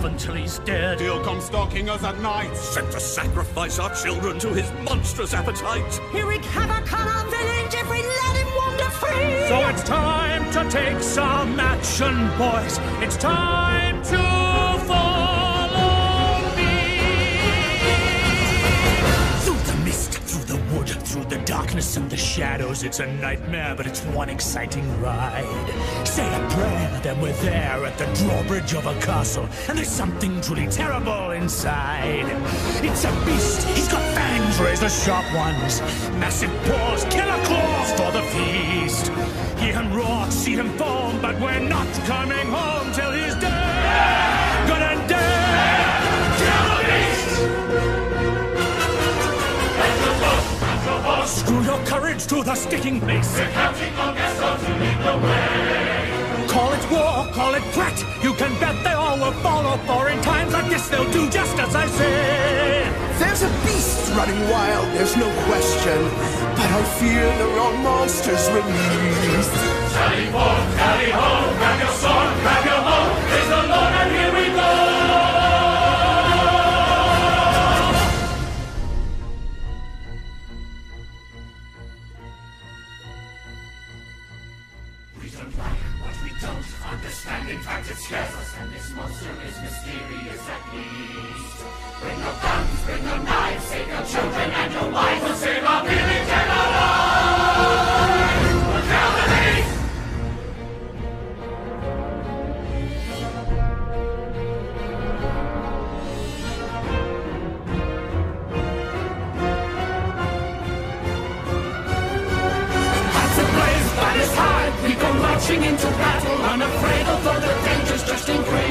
till he's dead. He'll come stalking us at night. Sent to sacrifice our children to his monstrous appetite. He'll wreak havoc on our village if we let him wander free. So it's time to take some action, boys. It's time to darkness and the shadows. It's a nightmare, but it's one exciting ride. Say a prayer, then we're there at the drawbridge of a castle. And there's something truly terrible inside. It's a beast. He's got fangs, razor sharp ones. Massive paws, killer claws for the feast. Hear him roar, see him foam, but we're not coming home till he's Screw your courage to the sticking place. We're counting on Gaston to lead the way. Call it war, call it threat. You can bet they all will follow, for in times like this they'll do just as I say. There's a beast running wild, there's no question. But I fear the wrong monsters released. Sally forth, tally ho, What we don't understand. In fact, it scares us, and this monster is mysterious at least. Bring your guns, bring your knives, save your children and your wives, marching into battle, unafraid of all the dangers, just in brave.